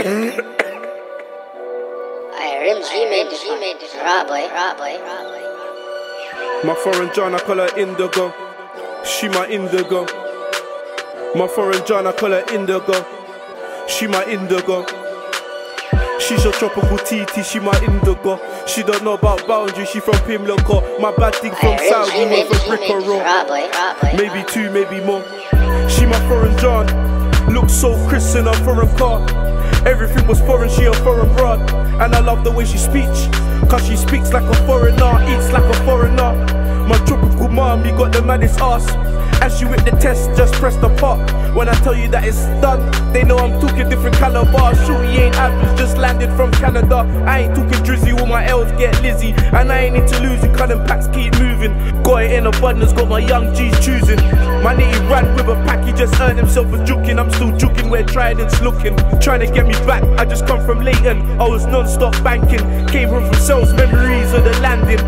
He made this, he made. Raw boy, raw boy, raw boy. My foreign John, I call her Indigo. She my Indigo. My foreign John, I call her Indigo. She my Indigo. She's a tropical TT, she my indigo. She don't know about boundaries, she from Pimlico. My bad thing from Saudi, he made went this, brick or roll. Raw boy, raw boy. Maybe two, maybe more. She my foreign John, looks so Chris in a foreign car. Everything was foreign, she a foreign broad. And I love the way she speaks, cause she speaks like a foreigner, eats like a foreigner. My tropical mom, you got the maddest ass. As you with the test, just press the pop. When I tell you that it's done, they know I'm talking different caliber. Shooty ain't average, just landed from Canada. I ain't talking drizzy, all my L's get Lizzy. And I ain't into losing, them packs keep moving. Got it in abundance, got my young G's choosing. My nitty ran with a pack, he just earned himself a juking. I'm still juking where Trident's looking. Trying to get me back, I just come from Leighton. I was non stop banking. Came home from sales, memories of the landing.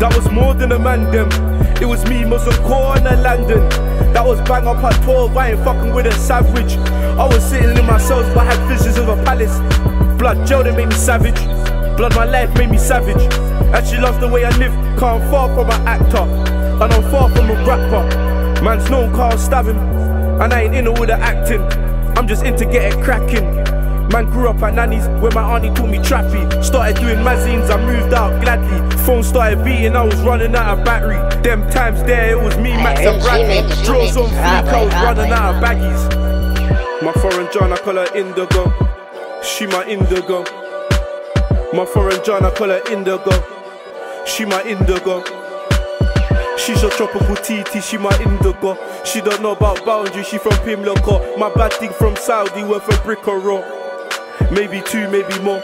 That was more than a man them. It was me, Muslim corner London. That was bang up at 12, I ain't fucking with a savage. I was sitting in my cells, but I had visions of a palace. Blood gel that made me savage. Blood my life made me savage. And she loves the way I live, can't far from an actor. And I'm far from a rapper. Man's known car stab him. And I ain't in all the acting. I'm just into getting cracking. Man grew up at nanny's where my auntie taught me trappy. Started doing magazines, I moved out gladly. Phone started beating, I was running out of battery. Them times there, it was me, Max and Bradley. Draws on fleek, I was running out of baggies. My foreign John, I call her Indigo. She my Indigo. My foreign John, I call her Indigo. She my Indigo. She's a tropical TT, she my indigo. She don't know about boundaries, she from Pimlico. My bad thing from Saudi, worth a brick or roll. Maybe two, maybe more.